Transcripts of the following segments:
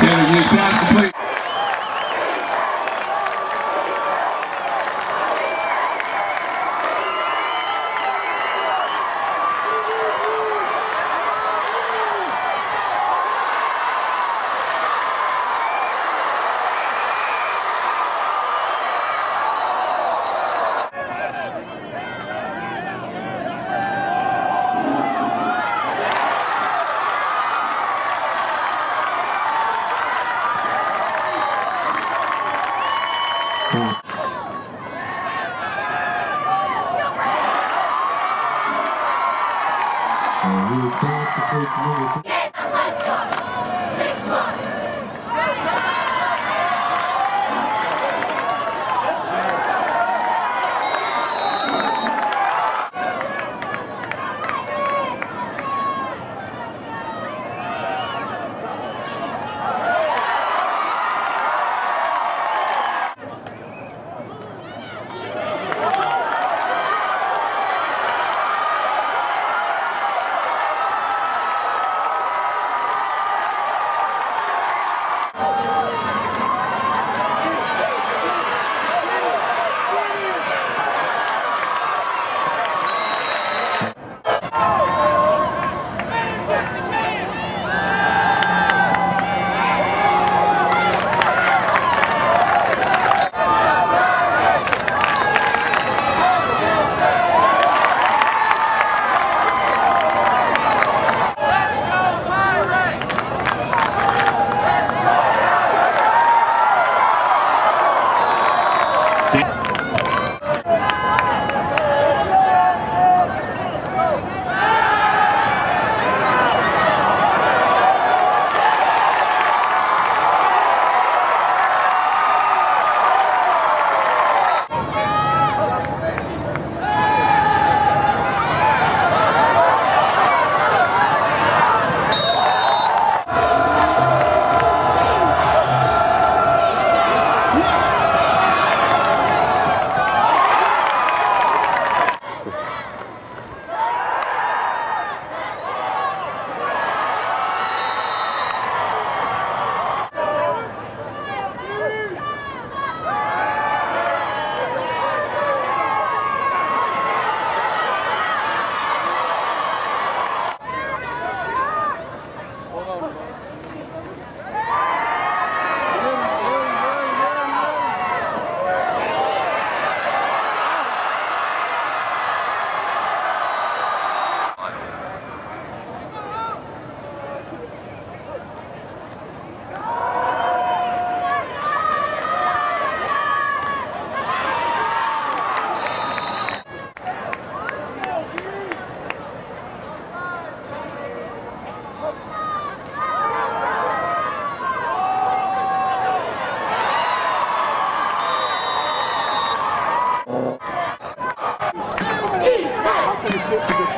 Taylor Hughes, will pass the first number.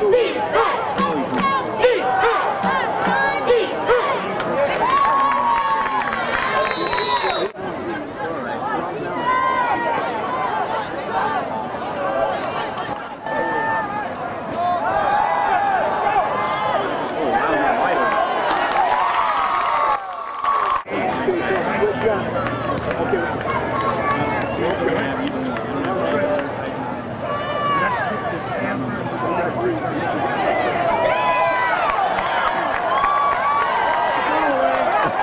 Empty.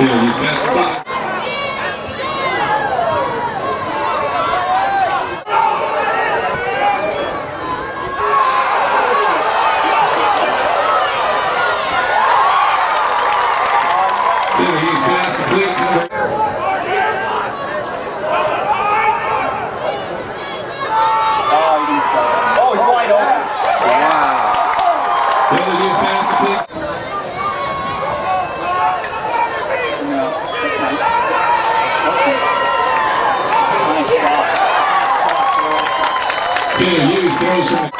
Ele. The buck. Taylor Hughes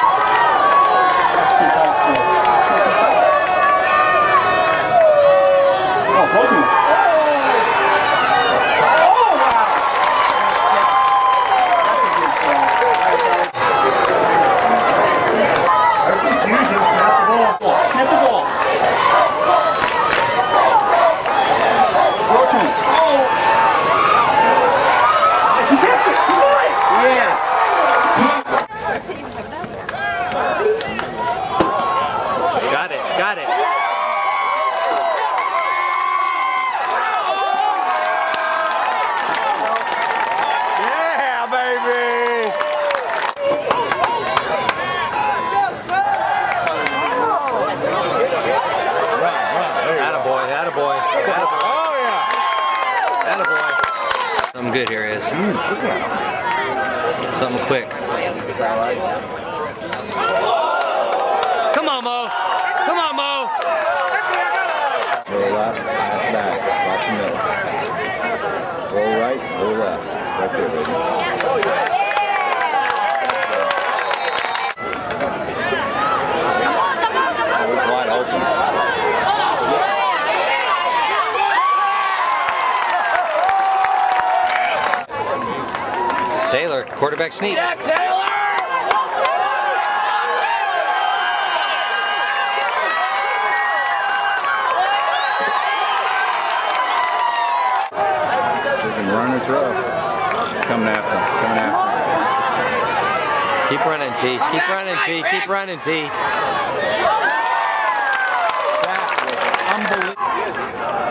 Something good here is. Something quick. Come on, Mo. Come on, Mo. Roll left, pass back, watch the middle. Roll right, roll left. Right there, baby. Quarterback sneak. You can run or throw. Coming after him, coming after him. Keep running, T. Keep running, T. Keep running, T. That was unbelievable.